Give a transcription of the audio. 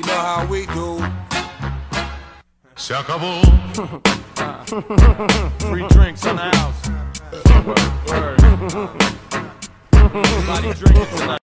You know how we do. Se acabó. Free drinks in the house. Word. Everybody drinking tonight.